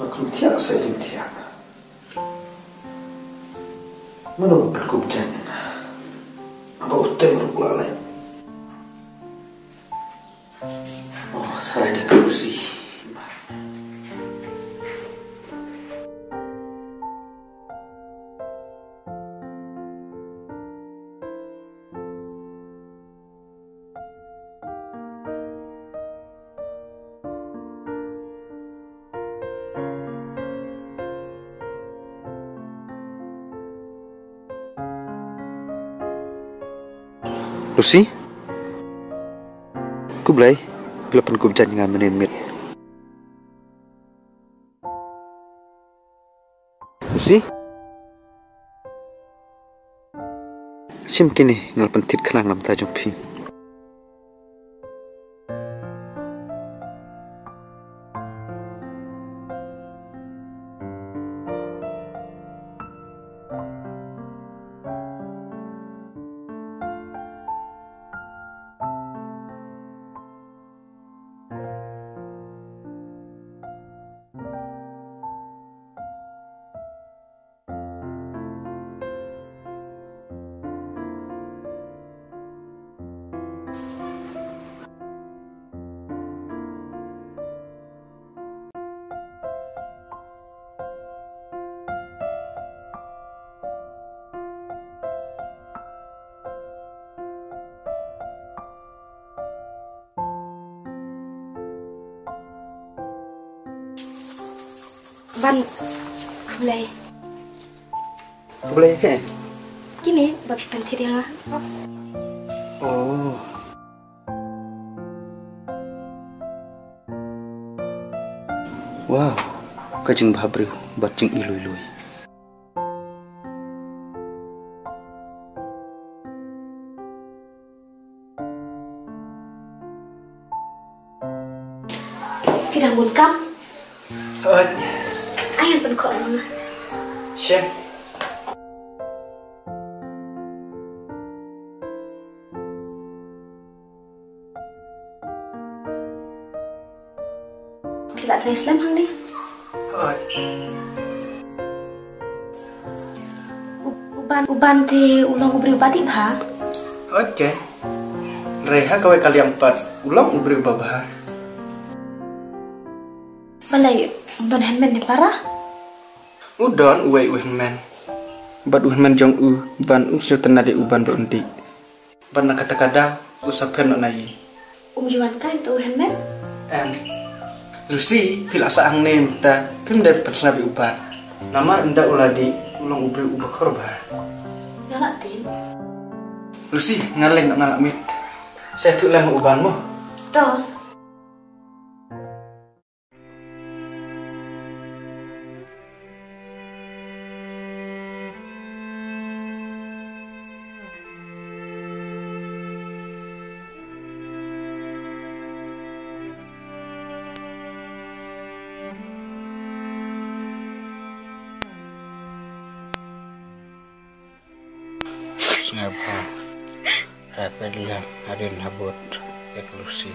Bakılıp diye asaydım diye. Bunu bakılıp diye. Lucy? Ku belai, bila pun ku berjanji dengan menimit. Lucy? Sim kini ngal pentit kenang lam tajung ping. Văn Không lê Không lê cái Gini thịt apa? Oh. Wow, kajeng babriu, lùi ilui-ilui. Kita bungkam. Uh, Ayah pun kok lama. Shem. Tidak ada Islam hang ni. Uban, uban ti ulang ubri ubati bah. Oke. Reha kawai kali yang empat. Ulang ubri ubah Balai, don handman ni parah. Udon uwe uwe men. Bat uwe men jong u ban u sio tenade uban ba undi. Ban na kata kadang usapen no nayi. Um juan kan tu handman. Em. Lucy pila saang nem ta pim dem persnabi uban. Nama enda uladi ulang ubri ubah korba. Galak tin. Lucy ngaleng nak ngalak mit. Saya tu lama ubanmu. Toh, Ngapa? Rapelan adin habut eklusi.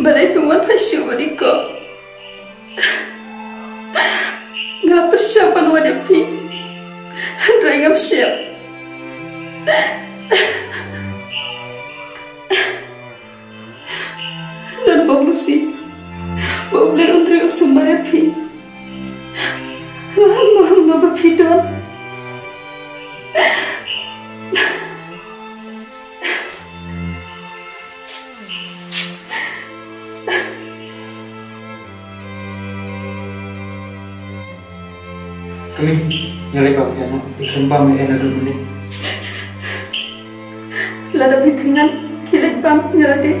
Balai pemuat pasyu badiko. Ngap persiapan wadapi. Andrai ngap siap. Dan bau Lucy, bau boleh undri usumarapi. Lama hamba bapidon. Kami Nyalik aku jano, disempam ya enak dulu nih. Lada bikinan, kilek pam, nyalade.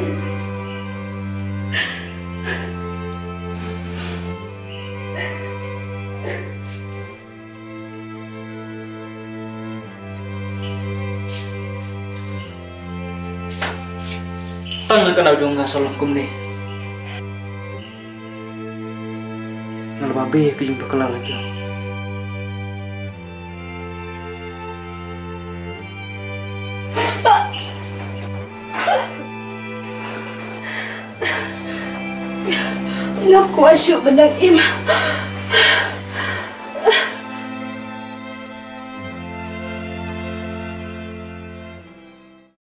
Tang nggak kenal juga nggak kum nih. Nggak b, ya, kejumpa kelal aja. Ya. Kelal lagi. Ngap ku asyuk benang im.